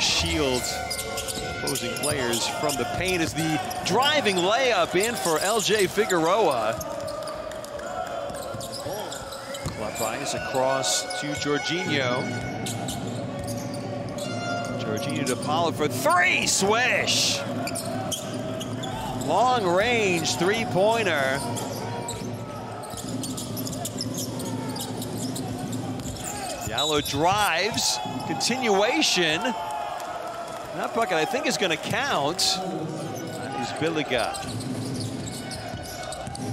shields opposing players from the paint as the driving layup in for LJ Figueroa. Klepeisz across to Jorginho. Jorginho to Paulo for three, swish! Long range three-pointer. Diallo drives, continuation. That bucket, I think, is going to count. That is Biligha.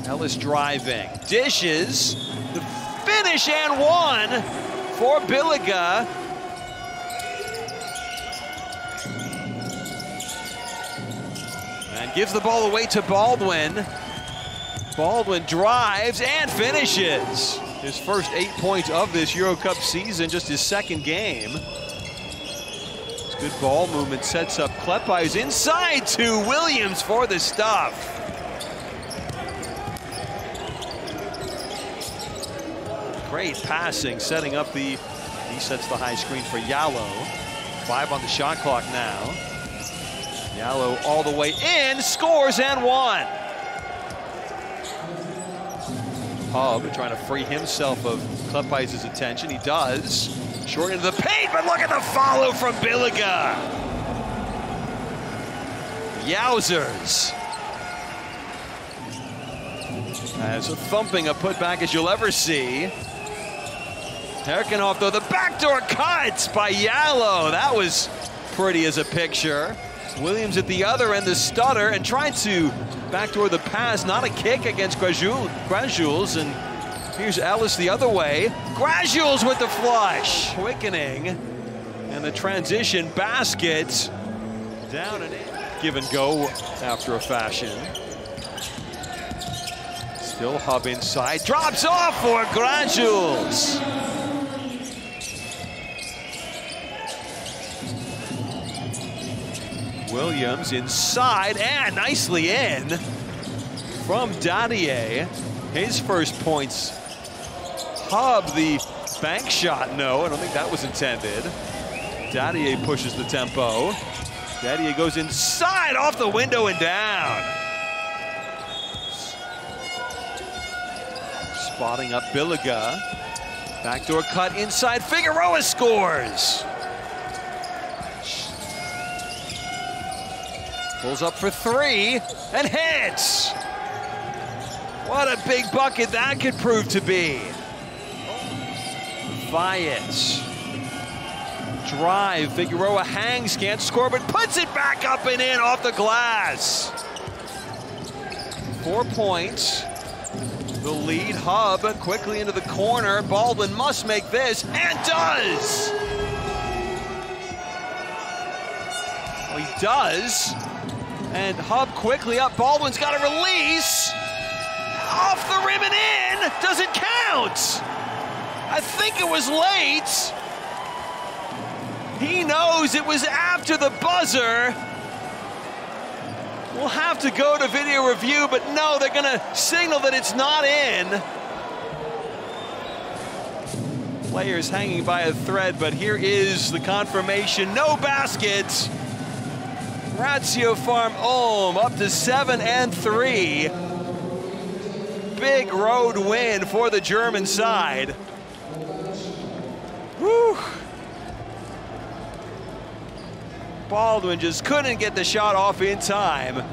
Ellis driving, dishes, the finish and one for Biligha. And gives the ball away to Baldwin. Baldwin drives and finishes. His first eight points of this Euro Cup season, just his second game. Good ball movement sets up Klepeisz inside to Williams for the stuff. Great passing, setting up the, he sets the high screen for Jallow. Five on the shot clock now. Jallow all the way in, scores and one. Hubb trying to free himself of Klepeisz' attention. He does. Short into the paint, but look at the follow from Biligha. Yowzers. As a thumping a putback as you'll ever see. Herkenhoff, though, the backdoor cut by Jallow. That was pretty as a picture. Williams at the other end, the stutter, and trying to backdoor the pass. Not a kick against Grazulis, and Here's Ellis the other way. Grazulis with the flush. Quickening. And the transition basket. Down and in. Give and go after a fashion. Still Hubb inside. Drops off for Grazulis. Williams inside and nicely in from Dadier. His first points Hubb, the bank shot, no, I don't think that was intended. Dadier pushes the tempo. Dadier goes inside, off the window and down. Spotting up Biligha. Backdoor cut inside, Figueroa scores. Pulls up for three and hits. What a big bucket that could prove to be. Vias. Drive, Figueroa hangs, can't score, but puts it back up and in off the glass. Four points. The lead Hubb quickly into the corner. Baldwin must make this, and does! Well, he does. And Hubb quickly up. Baldwin's got a release. Off the rim and in. Doesn't count. I think it was late. He knows it was after the buzzer. We'll have to go to video review, but no, they're going to signal that it's not in. Players hanging by a thread, but here is the confirmation. No baskets. Ratiopharm Ulm up to seven and three. Big road win for the German side. Baldwin just couldn't get the shot off in time.